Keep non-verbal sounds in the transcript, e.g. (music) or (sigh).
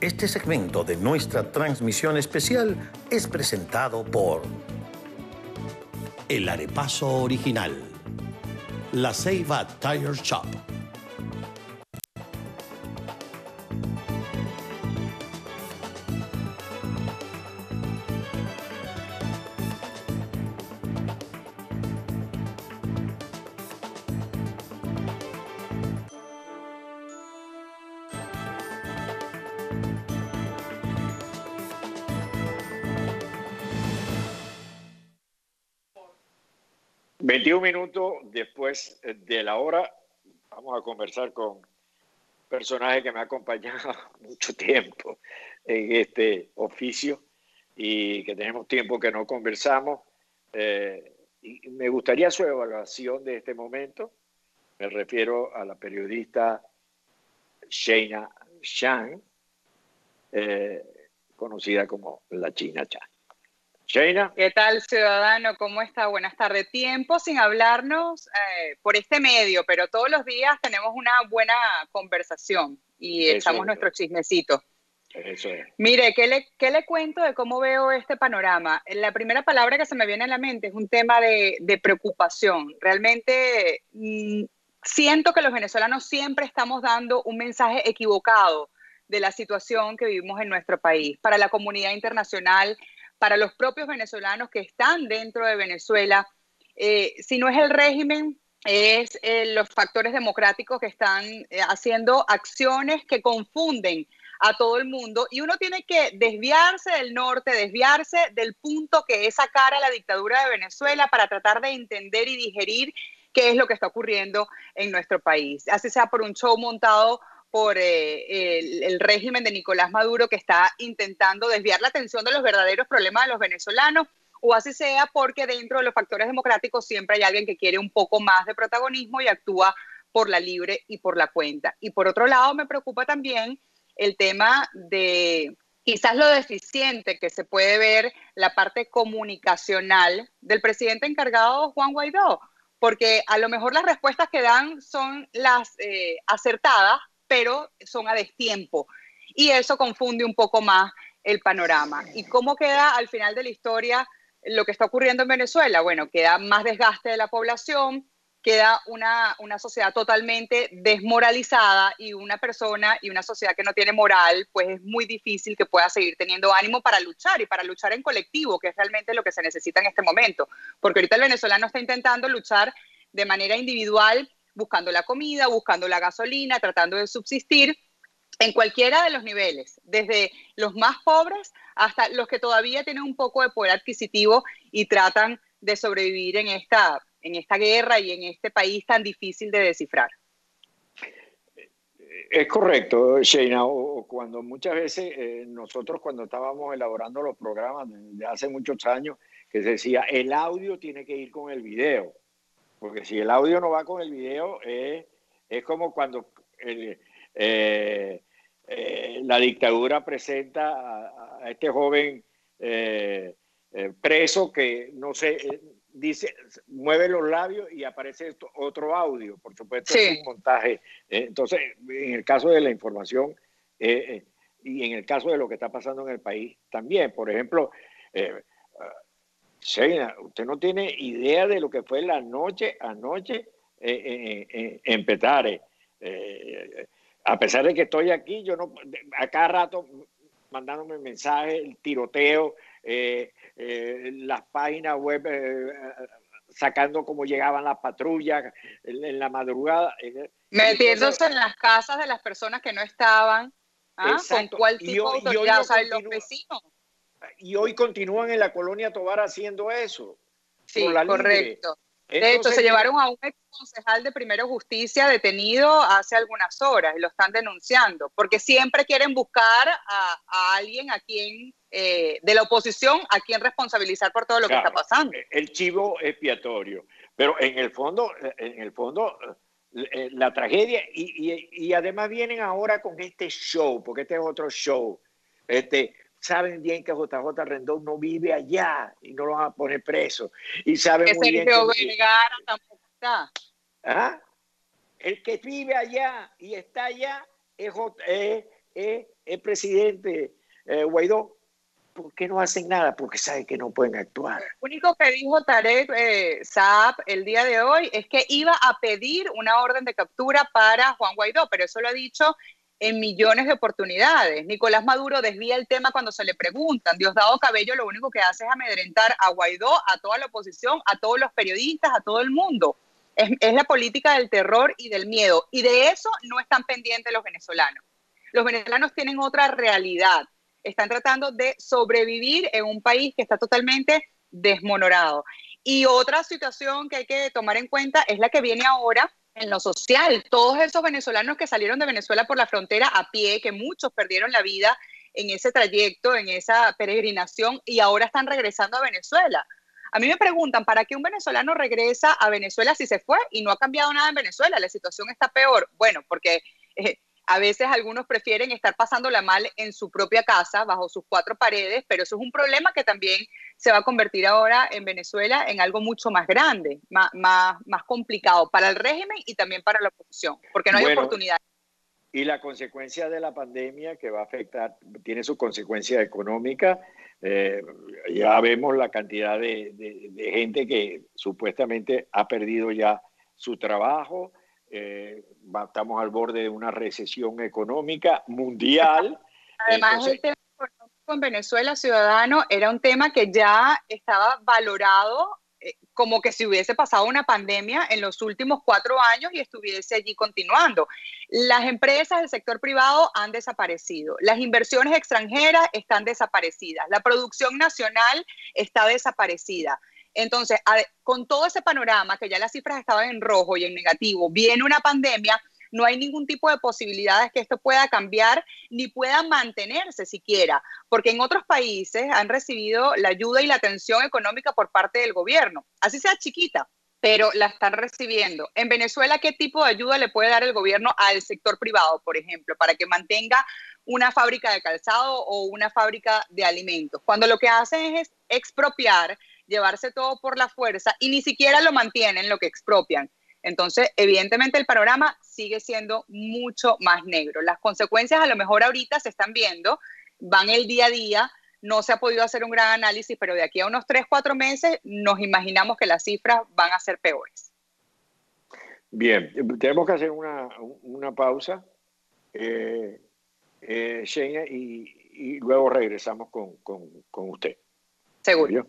Este segmento de nuestra transmisión especial es presentado por El Arepaso Original, La Ceiba Tire Shop. Un minutos después de la hora, vamos a conversar con un personaje que me ha acompañado (laughs) mucho tiempo en este oficio y que tenemos tiempo que no conversamos. Eh, me gustaría su evaluación de este momento. Me refiero a la periodista Sheina Shang, eh, conocida como la China Chan. Sheina. ¿Qué tal, ciudadano? ¿Cómo está? Buenas tardes. Tiempo sin hablarnos eh, por este medio, pero todos los días tenemos una buena conversación y echamos nuestro chismecito. Eso es. Mire, ¿qué le, ¿qué le cuento de cómo veo este panorama? La primera palabra que se me viene a la mente es un tema de, de preocupación. Realmente mm, siento que los venezolanos siempre estamos dando un mensaje equivocado de la situación que vivimos en nuestro país. Para la comunidad internacional para los propios venezolanos que están dentro de Venezuela. Eh, si no es el régimen, es eh, los factores democráticos que están eh, haciendo acciones que confunden a todo el mundo y uno tiene que desviarse del norte, desviarse del punto que es sacar a la dictadura de Venezuela para tratar de entender y digerir qué es lo que está ocurriendo en nuestro país. Así sea por un show montado por eh, el, régimen de Nicolás Maduro que está intentando desviar la atención de los verdaderos problemas de los venezolanos, o así sea porque dentro de los factores democráticos siempre hay alguien que quiere un poco más de protagonismo y actúa por la libre y por la cuenta. Y por otro lado, me preocupa también el tema de quizás lo deficiente que se puede ver la parte comunicacional del presidente encargado Juan Guaidó, porque a lo mejor las respuestas que dan son las eh, acertadas, pero son a destiempo. Y eso confunde un poco más el panorama. ¿Y cómo queda al final de la historia lo que está ocurriendo en Venezuela? Bueno, queda más desgaste de la población, queda una, una, sociedad totalmente desmoralizada y una persona y una sociedad que no tiene moral, pues es muy difícil que pueda seguir teniendo ánimo para luchar y para luchar en colectivo, que es realmente lo que se necesita en este momento. Porque ahorita el venezolano está intentando luchar de manera individual buscando la comida, buscando la gasolina, tratando de subsistir en cualquiera de los niveles, desde los más pobres hasta los que todavía tienen un poco de poder adquisitivo y tratan de sobrevivir en esta, en esta guerra y en este país tan difícil de descifrar. Es correcto, Sheina, cuando muchas veces eh, nosotros cuando estábamos elaborando los programas de hace muchos años, que se decía, el audio tiene que ir con el video. Porque si el audio no va con el video, es como cuando eh, eh, la dictadura presenta a, este joven eh, preso que no sé, dice, mueve los labios y aparece otro audio. Por supuesto, es un montaje. entonces, en el caso de la información y en el caso de lo que está pasando en el país también, por ejemplo, Sheina, usted no tiene idea de lo que fue la noche anoche en Petare. Eh, a pesar de que estoy aquí, yo no, a cada rato mandándome mensajes, el tiroteo, eh, eh, las páginas web sacando cómo llegaban las patrullas en, la madrugada. Metiéndose en las casas de las personas que no estaban. ¿ah? ¿Con cuál tipo de autoridad? o sea, los vecinos y hoy continúan en la colonia Tobar haciendo eso. Sí, correcto. de hecho, se llevaron a un ex concejal de Primero Justicia detenido hace algunas horas y lo están denunciando, porque siempre quieren buscar a, alguien a quien, eh, de la oposición, a quien responsabilizar por todo lo que está pasando. El chivo expiatorio. Pero en el fondo, en el fondo, eh, la tragedia, y, y, y además vienen ahora con este show, porque este es otro show. Este, saben bien que JJ Rendón no vive allá y no lo van a poner preso. Y saben muy bien que, tampoco está. El que vive allá y está allá es, es el presidente eh, Guaidó. ¿Por qué no hacen nada? Porque saben que no pueden actuar. Lo único que dijo Tarek eh, Saab el día de hoy es que iba a pedir una orden de captura para Juan Guaidó, pero eso lo ha dicho en millones de oportunidades. Nicolás Maduro desvía el tema cuando se le preguntan. Diosdado Cabello lo único que hace es amedrentar a Guaidó, a toda la oposición, a todos los periodistas, a todo el mundo. Es, es la política del terror y del miedo. Y de eso no están pendientes los venezolanos. Los venezolanos tienen otra realidad. Están tratando de sobrevivir en un país que está totalmente desmonorado. Y otra situación que hay que tomar en cuenta es la que viene ahora en lo social. Todos esos venezolanos que salieron de Venezuela por la frontera a pie, que muchos perdieron la vida en ese trayecto, en esa peregrinación y ahora están regresando a Venezuela. A mí me preguntan, ¿para qué un venezolano regresa a Venezuela si se fue y no ha cambiado nada en Venezuela? La situación está peor. Bueno, porque eh, a veces algunos prefieren estar pasándola mal en su propia casa, bajo sus cuatro paredes, pero eso es un problema que también se va a convertir ahora en Venezuela en algo mucho más grande, más, más, complicado para el régimen y también para la oposición, porque no hay oportunidad. Y la consecuencia de la pandemia que va a afectar, tiene su consecuencia económica. Eh, ya vemos la cantidad de, de gente que supuestamente ha perdido ya su trabajo, eh, estamos al borde de una recesión económica mundial. (laughs) Además, el tema económico en Venezuela, ciudadano, era un tema que ya estaba valorado eh, como que si hubiese pasado una pandemia en los últimos cuatro años y estuviese allí continuando. Las empresas del sector privado han desaparecido, las inversiones extranjeras están desaparecidas, la producción nacional está desaparecida. Entonces, con todo ese panorama, que ya las cifras estaban en rojo y en negativo, viene una pandemia, no hay ningún tipo de posibilidades que esto pueda cambiar ni pueda mantenerse siquiera, porque en otros países han recibido la ayuda y la atención económica por parte del gobierno, así sea chiquita, pero la están recibiendo. En Venezuela, ¿qué tipo de ayuda le puede dar el gobierno al sector privado, por ejemplo, para que mantenga una fábrica de calzado o una fábrica de alimentos? Cuando lo que hacen es expropiar llevarse todo por la fuerza y ni siquiera lo mantienen, lo que expropian. Entonces, evidentemente el panorama sigue siendo mucho más negro. Las consecuencias a lo mejor ahorita se están viendo, van el día a día, no se ha podido hacer un gran análisis, pero de aquí a unos 3, 4 meses nos imaginamos que las cifras van a ser peores. Bien, tenemos que hacer una, pausa, eh, eh y, luego regresamos con, con usted. Seguro.